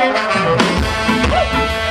Woo!